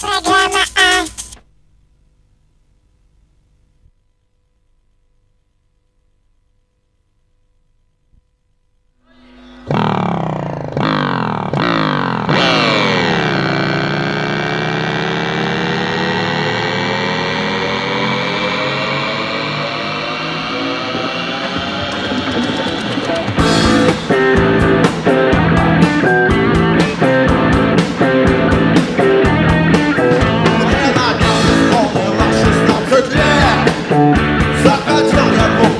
Программа Gracias.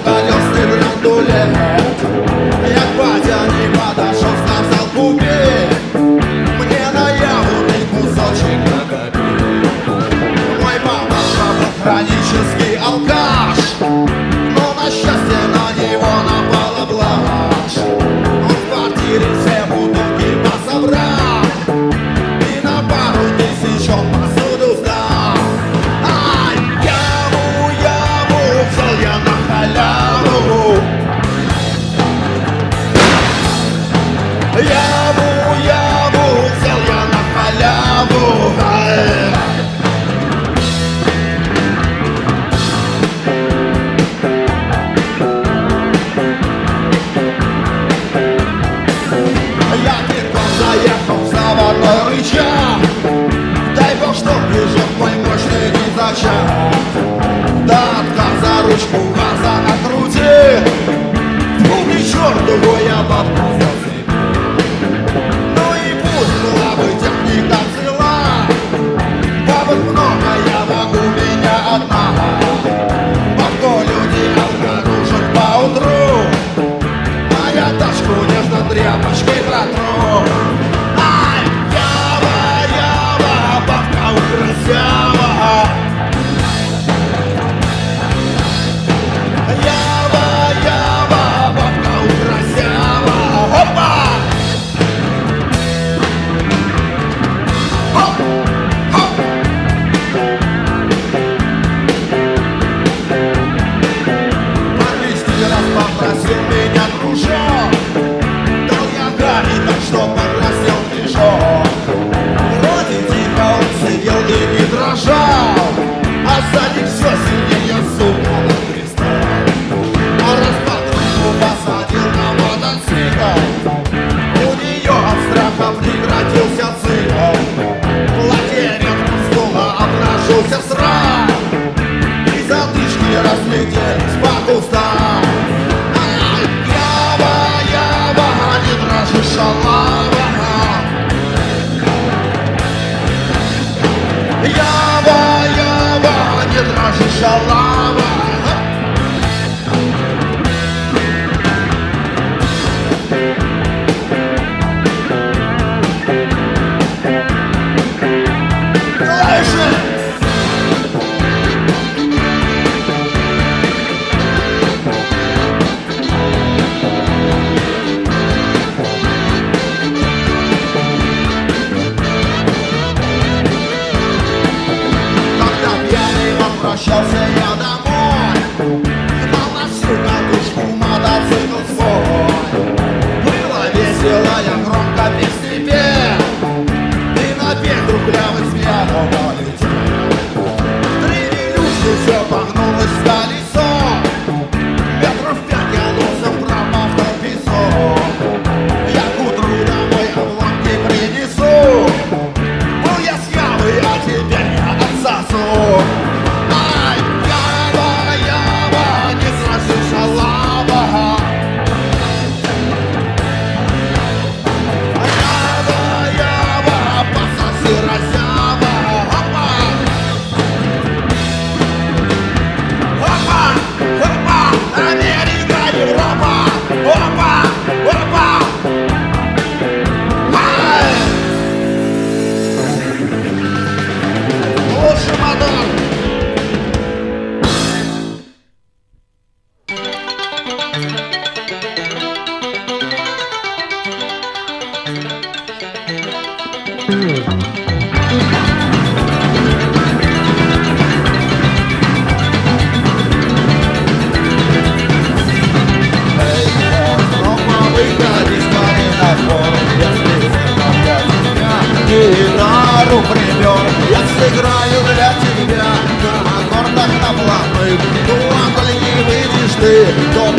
ты, ну а коли не выйдешь ты, то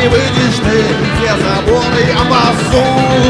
не выйдешь ты, все заборы обосу.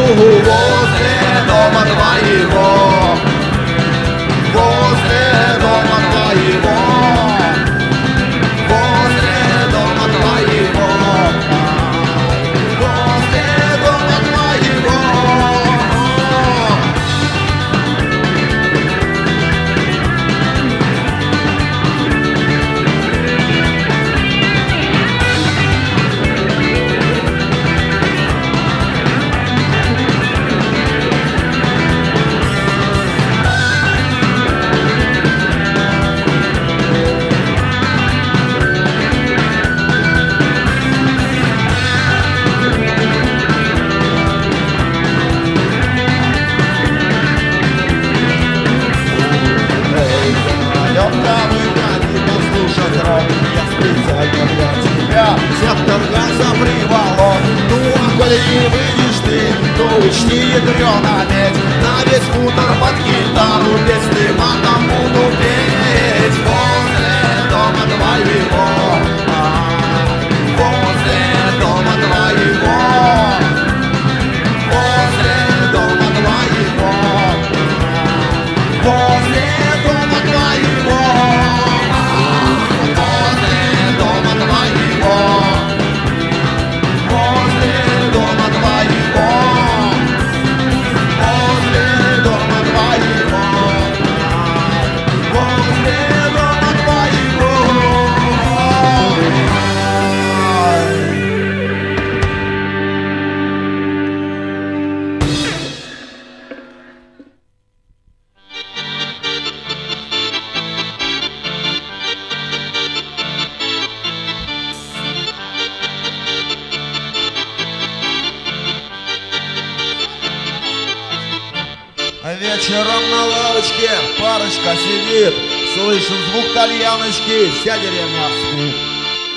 слышен звук тальяночки, вся деревня спит.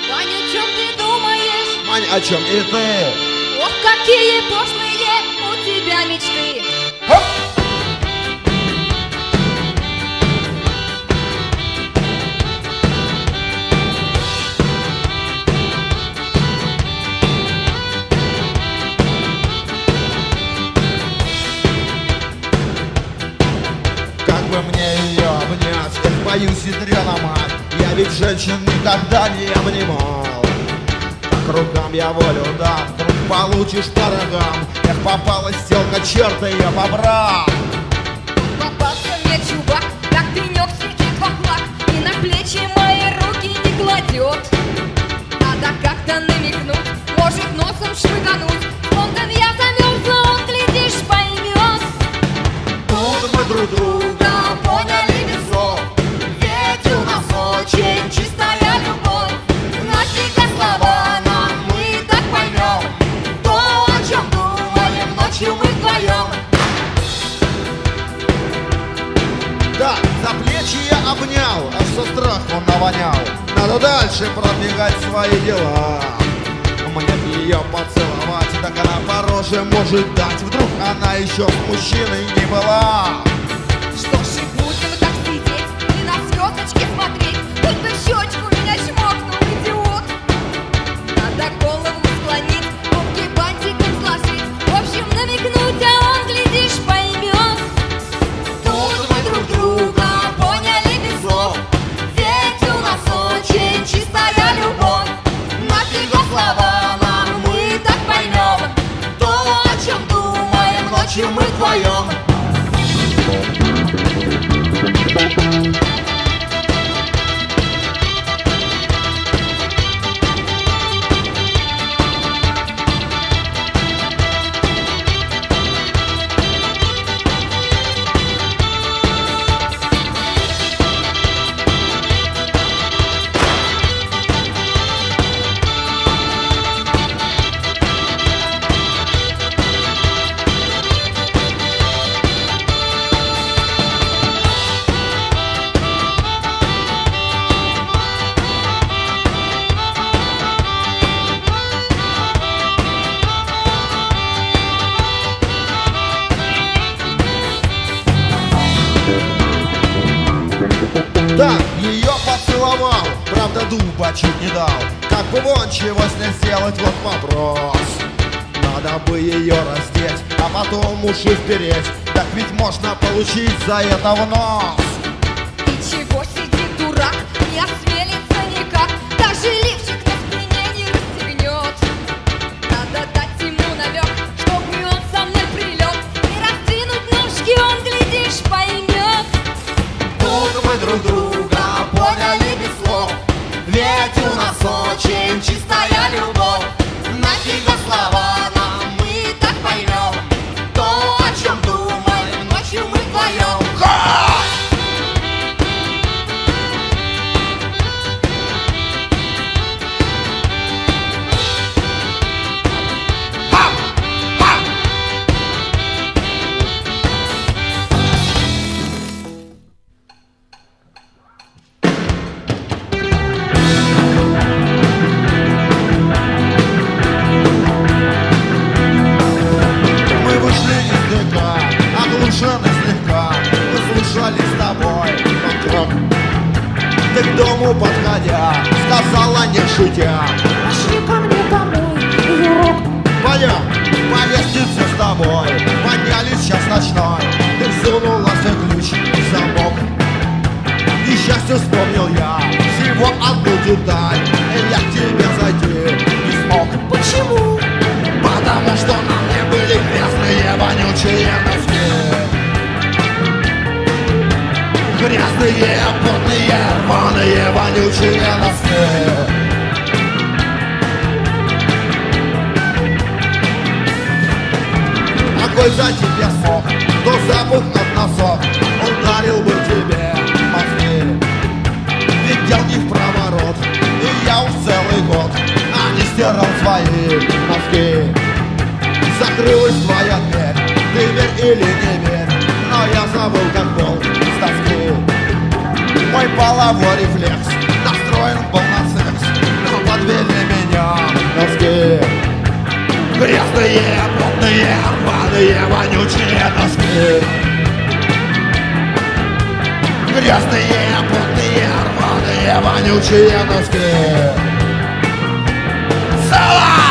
Маня, о чем ты думаешь? Маня, о чем и ты? Ох, какие пошлые женщин никогда не обнимал. К рукам я волю дам, вдруг получишь по рогам Эх, попалась телка, черта ее побрал. ожидать Вдруг она еще с мужчиной не была. Да, ее поцеловал, правда дуба чуть не дал. Как бы вон чего с ней сделать, вот вопрос. Надо бы ее раздеть, а потом уши впереть. Так ведь можно получить за это в нос очень чистая любовь? Нафига слова Ты к дому подходя, сказала не шутя. Пошли ко мне домой, Юрок Пойдем по лестнице с тобой Поднялись сейчас ночной. Ты всунула свой ключ в замок. И счастью вспомнил я Всего одну деталь. И я к тебе зайти не смог. Почему? Потому что на мне были грязные вонючие носки Грязные, потные, рваные, вонючие носки. Какой за тебя смог, то запах от носов Ударил бы тебе мозги. Ведь не в проворот И я уж целый год А не стирал свои носки. Закрылась твоя дверь Ты верь или не верь Но я забыл, как был Мой половой рефлекс. Настроен был на секс Но подвели меня носки. Грязные, потные, рваные, вонючие носки. Грязные, потные, рваные, вонючие носки. Салам!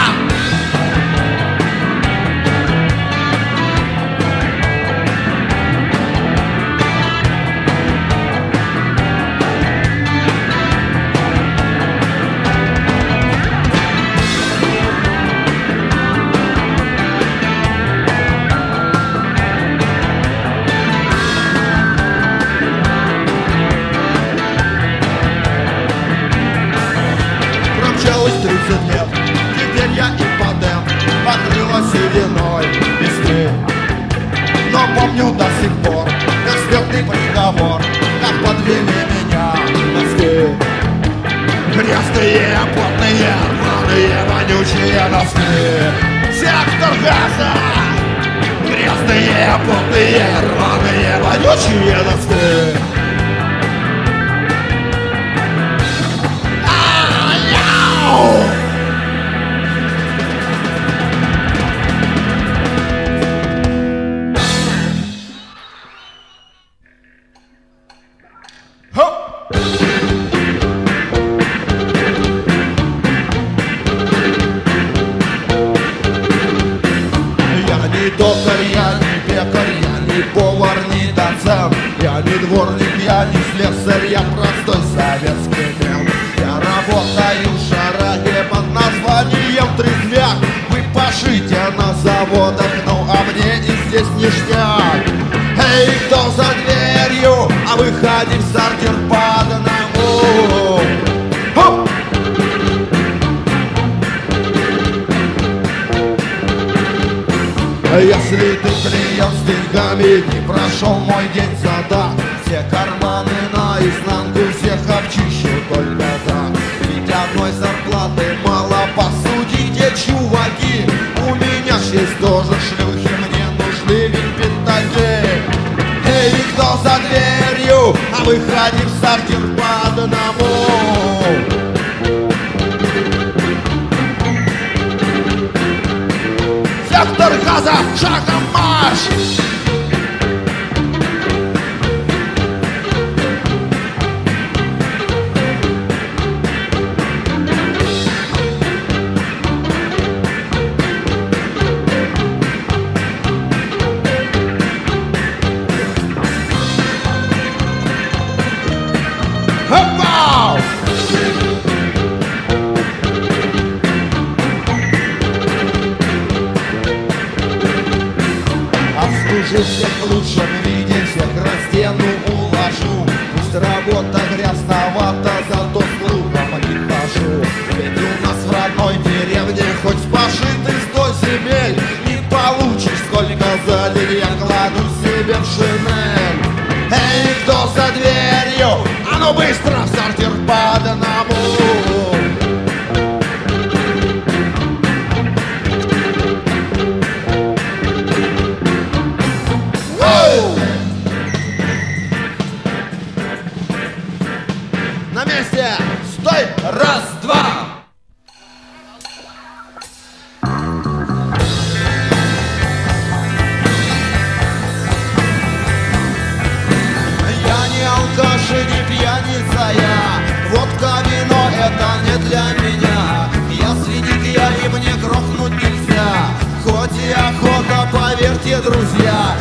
Носки Сектор газа! Грязные, потные, рваные, вонючие носки Ау! Хоп! Если ты клиент с деньгами, не прошел мой день задак Все карманы наизнанку, всех обчищу только так Ведь одной зарплаты мало, посудите, чуваки. У меня ж есть тоже шлюхи, мне нужны ведь пятаки Эй, кто за дверью, а выходи в сортир по одному Сектор газа, шагом чужая Водка, вино, это не для меня. Я свиник, я и мне грохнуть нельзя. Хоть и охота, поверьте, друзья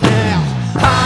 mulher. Ah!